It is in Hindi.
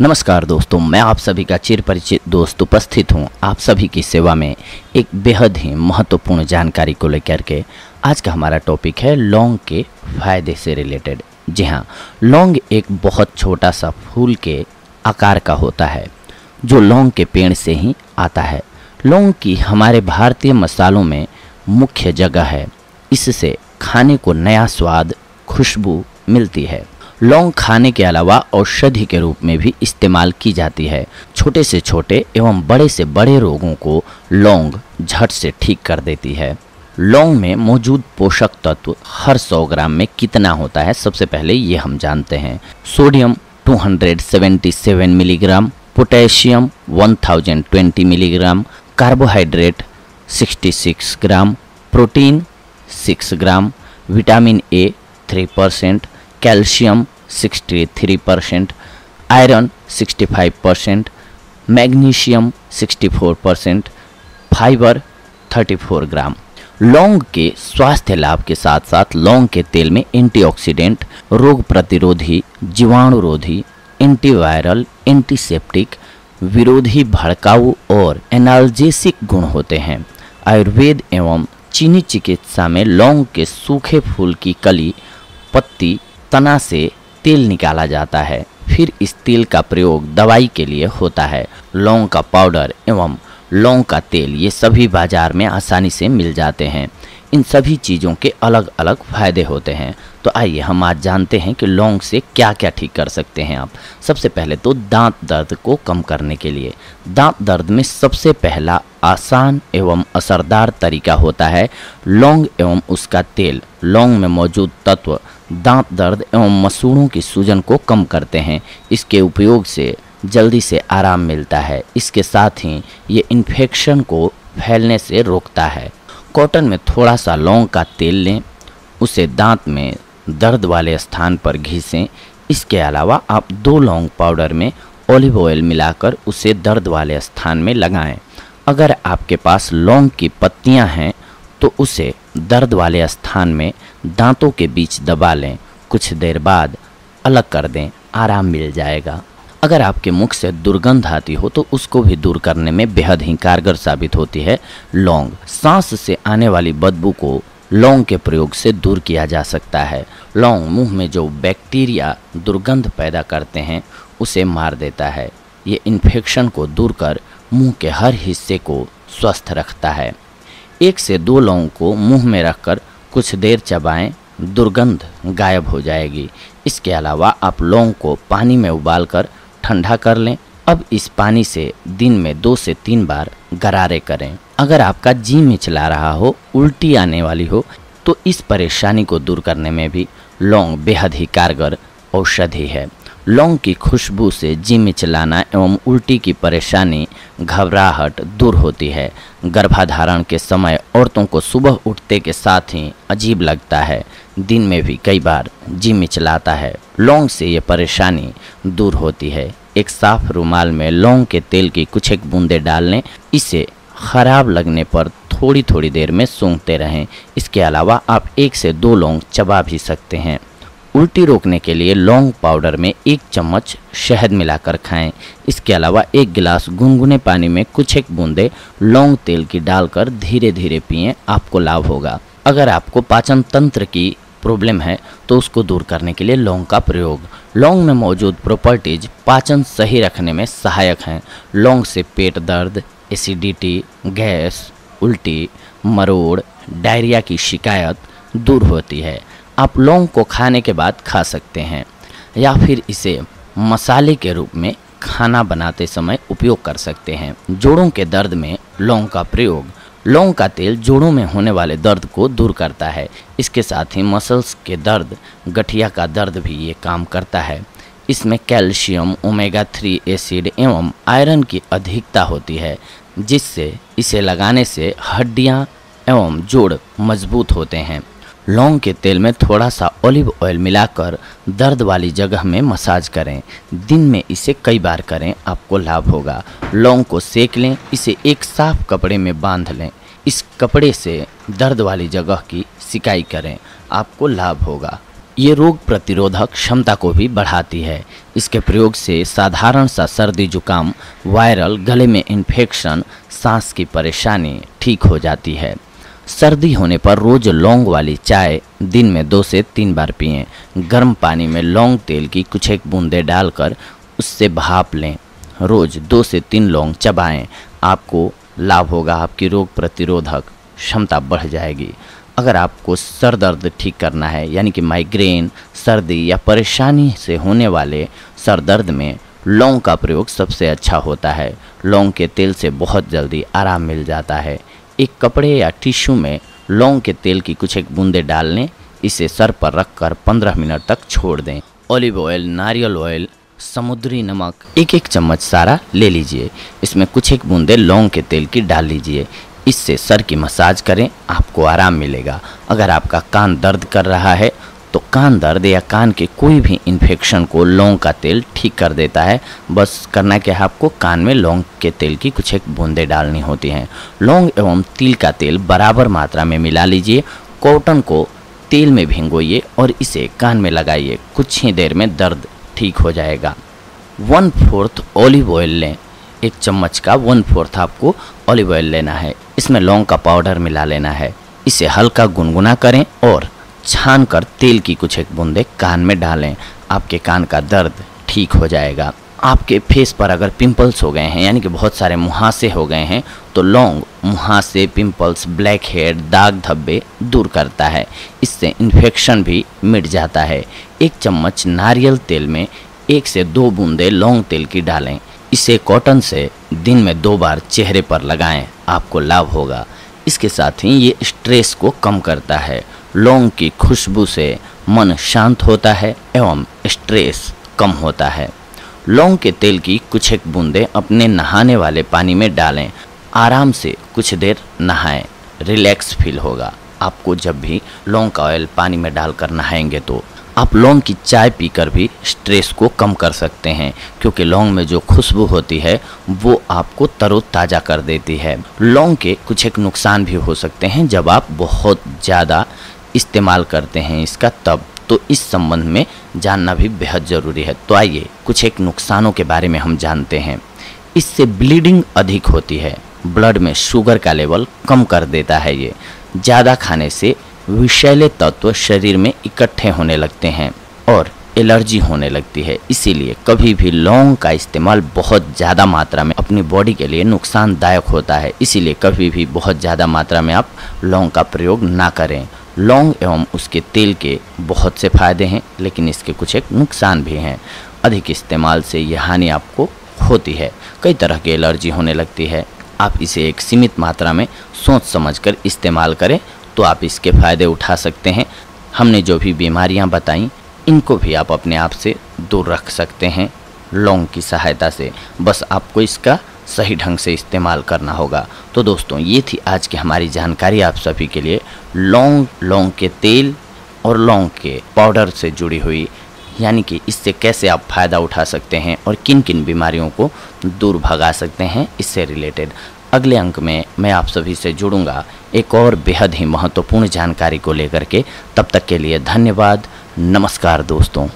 नमस्कार दोस्तों, मैं आप सभी का चिर परिचित दोस्त उपस्थित हूँ आप सभी की सेवा में एक बेहद ही महत्वपूर्ण जानकारी को लेकर के। आज का हमारा टॉपिक है लौंग के फ़ायदे से रिलेटेड जी हाँ लौंग एक बहुत छोटा सा फूल के आकार का होता है, जो लौंग के पेड़ से ही आता है। लौंग की हमारे भारतीय मसालों में मुख्य जगह है, इससे खाने को नया स्वाद, खुशबू मिलती है। लौंग खाने के अलावा औषधि के रूप में भी इस्तेमाल की जाती है। छोटे से छोटे एवं बड़े से बड़े रोगों को लौंग झट से ठीक कर देती है। लौंग में मौजूद पोषक तत्व हर 100 ग्राम में कितना होता है, सबसे पहले ये हम जानते हैं। Sodium 277 milligram, potassium 1020 milligram, carbohydrate 66 gram, protein 6 gram, vitamin A 3 percent calcium 63 percent, iron 65 percent, magnesium 64 percent, fibre 34 gram. लौंग के स्वास्थ्य लाभ के साथ साथ लौंग के तेल में एंटीऑक्सीडेंट, रोग प्रतिरोधी, जीवाणुरोधी, एंटीवायरल, एंटीसेप्टिक, विरोधी भड़काऊ और एनाल्जेसिक गुण होते हैं। आयुर्वेद एवं चीनी चिकित्सा में लौंग के सूखे फूल की कली, पत्ती तना से तेल निकाला जाता है। फिर इस तेल का प्रयोग दवाई के लिए होता है। लौंग का पाउडर एवं लौंग का तेल ये सभी बाज़ार में आसानी से मिल जाते हैं। इन सभी चीज़ों के अलग अलग फ़ायदे होते हैं। तो आइए हम आज जानते हैं कि लौंग से क्या क्या ठीक कर सकते हैं आप। सबसे पहले तो दांत दर्द को कम करने के लिए। दांत दर्द में सबसे पहला आसान एवं असरदार तरीका होता है लौंग एवं उसका तेल। लौंग में मौजूद तत्व दांत दर्द एवं मसूड़ों की सूजन को कम करते हैं। इसके उपयोग से जल्दी से आराम मिलता है। इसके साथ ही ये इन्फेक्शन को फैलने से रोकता है। कॉटन में थोड़ा सा लौंग का तेल लें, उसे दांत में दर्द वाले स्थान पर घिसें। इसके अलावा आप दो लौंग पाउडर में ऑलिव ऑयल मिलाकर उसे दर्द वाले स्थान में लगाएँ। अगर आपके पास लौंग की पत्तियाँ हैं तो उसे दर्द वाले स्थान में दांतों के बीच दबा लें। कुछ देर बाद अलग कर दें, आराम मिल जाएगा। अगर आपके मुख से दुर्गंध आती हो तो उसको भी दूर करने में बेहद ही कारगर साबित होती है लौंग। सांस से आने वाली बदबू को लौंग के प्रयोग से दूर किया जा सकता है। लौंग मुँह में जो बैक्टीरिया दुर्गंध पैदा करते हैं, उसे मार देता है। ये इन्फेक्शन को दूर कर मुँह के हर हिस्से को स्वस्थ रखता है। एक से दो लौंग को मुँह में रखकर कुछ देर चबाएँ, दुर्गंध गायब हो जाएगी। इसके अलावा आप लौंग को पानी में उबालकर ठंडा कर लें। अब इस पानी से दिन में दो से तीन बार गरारे करें। अगर आपका जी मिचला रहा हो, उल्टी आने वाली हो तो इस परेशानी को दूर करने में भी लौंग बेहद ही कारगर औषधि है। लौंग की खुशबू से जी मिचलाना एवं उल्टी की परेशानी, घबराहट दूर होती है। गर्भाधारण के समय औरतों को सुबह उठते के साथ ही अजीब लगता है। दिन में भी कई बार जी मिचलाता है। लौंग से ये परेशानी दूर होती है। एक साफ़ रुमाल में लौंग के तेल की कुछ एक बूंदे डाल लें इसे खराब लगने पर थोड़ी थोड़ी देर में सूंघते रहें। इसके अलावा आप एक से दो लौंग चबा भी सकते हैं। उल्टी रोकने के लिए लौंग पाउडर में एक चम्मच शहद मिलाकर खाएँ। इसके अलावा एक गिलास गुनगुने पानी में कुछ एक बूंदे लौंग तेल की डालकर धीरे धीरे पिएँ, आपको लाभ होगा। अगर आपको पाचन तंत्र की प्रॉब्लम है तो उसको दूर करने के लिए लौंग का प्रयोग। लौंग में मौजूद प्रॉपर्टीज़ पाचन सही रखने में सहायक हैं। लौंग से पेट दर्द एसिडिटी गैस, उल्टी, मरोड़ डायरिया की शिकायत दूर होती है। आप लौंग को खाने के बाद खा सकते हैं, या फिर इसे मसाले के रूप में खाना बनाते समय उपयोग कर सकते हैं। जोड़ों के दर्द में लौंग का प्रयोग लौंग का तेल जोड़ों में होने वाले दर्द को दूर करता है। इसके साथ ही मसल्स के दर्द, गठिया का दर्द भी ये काम करता है। इसमें कैल्शियम ओमेगा थ्री एसिड एवं आयरन की अधिकता होती है, जिससे इसे लगाने से हड्डियाँ एवं जोड़ मज़बूत होते हैं। लौंग के तेल में थोड़ा सा ऑलिव ऑयल मिलाकर दर्द वाली जगह में मसाज करें। दिन में इसे कई बार करें, आपको लाभ होगा। लौंग को सेक लें, इसे एक साफ़ कपड़े में बाँध लें। इस कपड़े से दर्द वाली जगह की सिकाई करें, आपको लाभ होगा। ये रोग प्रतिरोधक क्षमता को भी बढ़ाती है। इसके प्रयोग से साधारण सा सर्दी जुकाम, वायरल गले में इन्फेक्शन, सांस की परेशानी ठीक हो जाती है। सर्दी होने पर रोज लौंग वाली चाय दिन में दो से तीन बार पिएँ। गर्म पानी में लौंग तेल की कुछ एक बूंदे डालकर उससे भाप लें। रोज दो से तीन लौंग चबाएँ। आपको लाभ होगा, आपकी रोग प्रतिरोधक क्षमता बढ़ जाएगी। अगर आपको सर दर्द ठीक करना है, यानी कि माइग्रेन सर्दी या परेशानी से होने वाले सर दर्द में लौंग का प्रयोग सबसे अच्छा होता है। लौंग के तेल से बहुत जल्दी आराम मिल जाता है। एक कपड़े या टिश्यू में लौंग के तेल की कुछ एक बूंदे डाल लें इसे सर पर रखकर 15 मिनट तक छोड़ दें। ऑलिव ऑयल, नारियल ऑयल समुद्री नमक। एक एक चम्मच सारा ले लीजिए। इसमें कुछ एक बूंदे लौंग के तेल की डाल लीजिए। इससे सर की मसाज करें, आपको आराम मिलेगा। अगर आपका कान दर्द कर रहा है तो कान दर्द या कान के कोई भी इन्फेक्शन को लौंग का तेल ठीक कर देता है। बस करना क्या है आपको कान में लौंग के तेल की कुछ एक बूंदे डालनी होती हैं। लौंग एवं तिल का तेल बराबर मात्रा में मिला लीजिए। कॉटन को तेल में भिंगोइए और इसे कान में लगाइए। कुछ ही देर में दर्द ठीक हो जाएगा। वन फोर्थ ऑलिव ऑयल लें। एक चम्मच का वन फोर्थ आपको ऑलिव ऑयल लेना है। इसमें लौंग का पाउडर मिला लेना है। इसे हल्का गुनगुना करें और छान कर तेल की कुछ एक बूंदे कान में डालें। आपके कान का दर्द ठीक हो जाएगा। आपके फेस पर अगर पिंपल्स हो गए हैं, यानी कि बहुत सारे मुहासे हो गए हैं तो लौंग मुहासे पिंपल्स ब्लैक हेड दाग धब्बे दूर करता है। इससे इन्फेक्शन भी मिट जाता है। एक चम्मच नारियल तेल में एक से दो बूंदे लौंग तेल की डालें। इसे कॉटन से दिन में दो बार चेहरे पर लगाएँ, आपको लाभ होगा। इसके साथ ही ये स्ट्रेस को कम करता है। लौंग की खुशबू से मन शांत होता है एवं स्ट्रेस कम होता है। लौंग के तेल की कुछ एक बूंदे अपने नहाने वाले पानी में डालें। आराम से कुछ देर नहाएँ। रिलैक्स फील होगा। आपको जब भी लौंग का ऑयल पानी में डालकर नहाएँगे तो आप लौंग की चाय पीकर भी स्ट्रेस को कम कर सकते हैं, क्योंकि लौंग में जो खुशबू होती है, वो आपको तरोताज़ा कर देती है। लौंग के कुछ एक नुकसान भी हो सकते हैं जब आप बहुत ज़्यादा इस्तेमाल करते हैं इसका तब। तो इस संबंध में जानना भी बेहद ज़रूरी है। तो आइए कुछ एक नुकसानों के बारे में हम जानते हैं। इससे ब्लीडिंग अधिक होती है। ब्लड में शुगर का लेवल कम कर देता है ये। ज़्यादा खाने से विषैले तत्व शरीर में इकट्ठे होने लगते हैं और एलर्जी होने लगती है। इसीलिए कभी भी लौंग का इस्तेमाल बहुत ज़्यादा मात्रा में अपनी बॉडी के लिए नुकसानदायक होता है। इसीलिए कभी भी बहुत ज़्यादा मात्रा में आप लौंग का प्रयोग ना करें। लौंग एवं उसके तेल के बहुत से फ़ायदे हैं, लेकिन इसके कुछ एक नुकसान भी हैं। अधिक इस्तेमाल से यह हानि आपको होती है। कई तरह की एलर्जी होने लगती है। आप इसे एक सीमित मात्रा में सोच समझकर इस्तेमाल करें तो आप इसके फ़ायदे उठा सकते हैं। हमने जो भी बीमारियाँ बताई, इनको भी आप अपने आप से दूर रख सकते हैं लौंग की सहायता से। बस आपको इसका सही ढंग से इस्तेमाल करना होगा। तो दोस्तों, ये थी आज की हमारी जानकारी आप सभी के लिए लौंग लौंग के तेल और लौंग के पाउडर से जुड़ी हुई। यानी कि इससे कैसे आप फ़ायदा उठा सकते हैं और किन किन बीमारियों को दूर भगा सकते हैं, इससे रिलेटेड अगले अंक में मैं आप सभी से जुड़ूँगा। एक और बेहद ही महत्वपूर्ण जानकारी को लेकर के तब तक के लिए धन्यवाद। नमस्कार दोस्तों।